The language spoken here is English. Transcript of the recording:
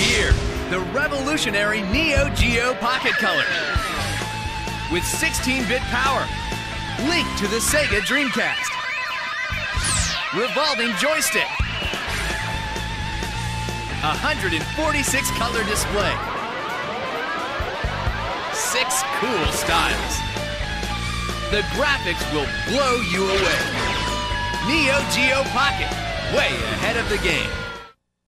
Here, the revolutionary Neo Geo Pocket Color. With 16-bit power, linked to the Sega Dreamcast. Revolving joystick. 146 color display. Six cool styles. The graphics will blow you away. Neo Geo Pocket, way ahead of the game.